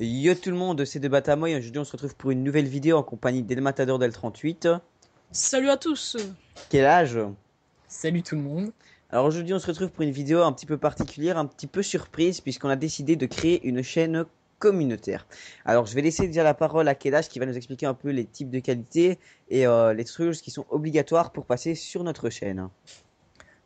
Yo tout le monde, c'est de Batamoy. Aujourd'hui, on se retrouve pour une nouvelle vidéo en compagnie d'El Matador del 38. Salut à tous Quel âge? Salut tout le monde Alors aujourd'hui, on se retrouve pour une vidéo un petit peu particulière, un petit peu surprise, puisqu'on a décidé de créer une chaîne communautaire. Alors je vais laisser déjà la parole à Kelash qui va nous expliquer un peu les types de qualité et euh, les trucs qui sont obligatoires pour passer sur notre chaîne.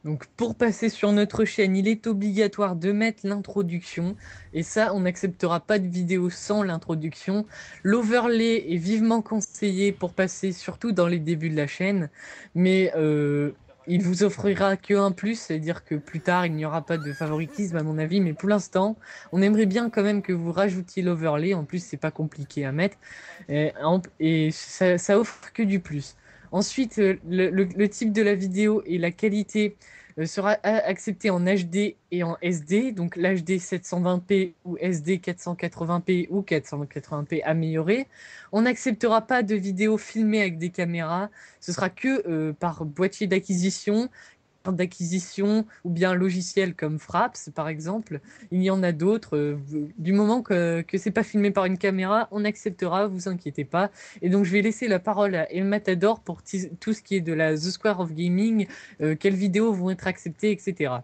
Donc pour passer sur notre chaîne, il est obligatoire de mettre l'introduction. Et ça, on n'acceptera pas de vidéo sans l'introduction. L'overlay est vivement conseillé pour passer surtout dans les débuts de la chaîne. Mais euh, il vous offrira que un plus, c'est-à-dire que plus tard, il n'y aura pas de favoritisme à mon avis. Mais pour l'instant, on aimerait bien quand même que vous rajoutiez l'overlay. En plus, c'est pas compliqué à mettre. Et, ça offre que du plus. Ensuite, euh, le, type de la vidéo et la qualité euh, sera accepté en HD et en SD, donc l'HD 720p ou SD 480p ou 480p amélioré. On n'acceptera pas de vidéos filmées avec des caméras, ce sera que euh, par boîtier d'acquisition d'acquisition ou bien logiciel comme Fraps par exemple. Il y en a d'autres. Euh, du moment que, que c'est pas filmé par une caméra, on acceptera, vous inquiétez pas. Et donc je vais laisser la parole à El Matador pour tout ce qui est de la The Square of Gaming, euh, quelles vidéos vont être acceptées, etc.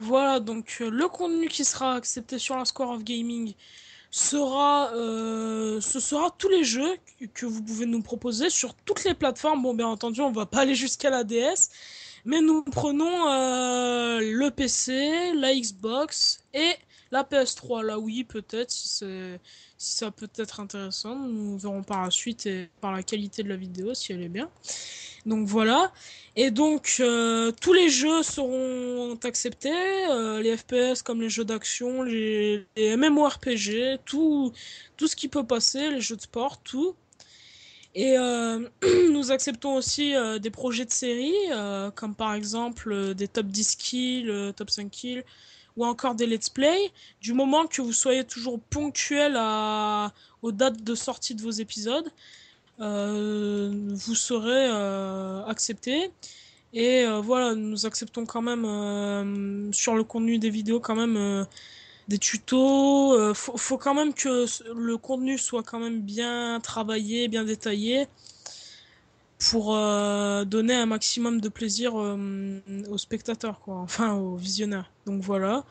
Voilà, donc euh, le contenu qui sera accepté sur la Square of Gaming sera, ce sera tous les jeux que vous pouvez nous proposer sur toutes les plateformes. Bon, bien entendu, on va pas aller jusqu'à la DS, mais nous prenons euh, le PC, la Xbox et la PS3. Là, oui, peut-être, si, ça peut être intéressant. Nous verrons par la suite et par la qualité de la vidéo si elle est bien. Donc voilà. Et donc, euh, tous les jeux seront acceptés. Euh, les FPS comme les jeux d'action, les, les MMORPG, tout, tout ce qui peut passer, les jeux de sport, tout. Et euh, nous acceptons aussi euh, des projets de série, euh, comme par exemple euh, des top 10 kills, top 5 kills, ou encore des let's play, du moment que vous soyez toujours ponctuel à, aux dates de sortie de vos épisodes, vous serez accepté. Et voilà, nous acceptons quand même sur le contenu des vidéos quand même des tutos. Euh, faut, faut, quand même que le contenu soit quand même bien travaillé, bien détaillé pour euh, donner un maximum de plaisir euh, aux spectateurs, quoi. Enfin, aux visionnaires. Donc voilà.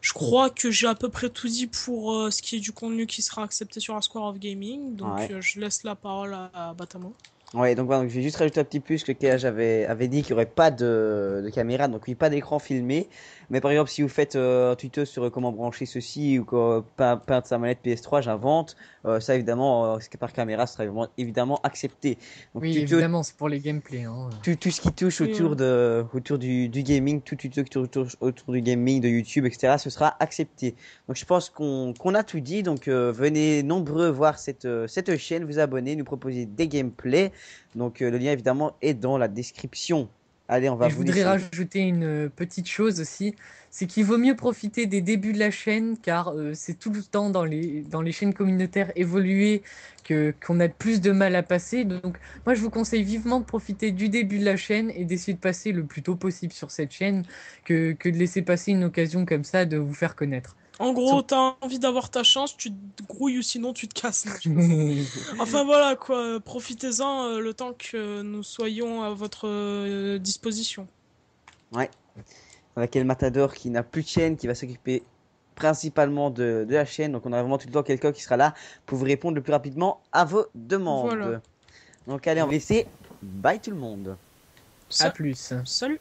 Je crois que j'ai à peu près tout dit pour euh, ce qui est du contenu qui sera accepté sur la Square of Gaming. Donc ouais. Je laisse la parole à, à Batamo. Ouais, donc, voilà, donc je vais juste rajouter un petit plus que Kéage avait, avait dit qu'il n'y aurait pas de, de, caméra, donc oui, pas d'écran filmé. Mais par exemple, si vous faites euh, un tuto sur comment brancher ceci ou quoi, peindre sa manette PS3, j'invente, euh, ça évidemment, euh, par caméra sera évidemment accepté. Donc, oui, tuto, évidemment, c'est pour les gameplays. Hein. Tout, tout, ce qui touche autour, de, autour du, du gaming, tout tuto qui autour, autour du gaming, de YouTube, etc., ce sera accepté. Donc je pense qu'on qu a tout dit, donc euh, venez nombreux voir cette, cette chaîne, vous abonner, nous proposer des gameplays. Donc euh, le lien évidemment est dans la description. Allez, on va Et Je voudrais laisser. rajouter une petite chose aussi, c'est qu'il vaut mieux profiter des débuts de la chaîne car euh, c'est tout le temps dans les, dans les chaînes communautaires évoluées que qu'on a plus de mal à passer. Donc moi je vous conseille vivement de profiter du début de la chaîne et d'essayer de passer le plus tôt possible sur cette chaîne que, que de laisser passer une occasion comme ça de vous faire connaître. En gros, t'as envie d'avoir ta chance, tu te grouilles ou sinon tu te casses. enfin voilà quoi, profitez-en euh, le temps que nous soyons à votre euh, disposition. Ouais. Avec El Matador qui n'a plus de chaîne, qui va s'occuper principalement de, de, la chaîne. Donc on a vraiment tout le temps quelqu'un qui sera là pour vous répondre le plus rapidement à vos demandes. Voilà. Donc allez, on va laisser. Bye tout le monde. À plus. Salut.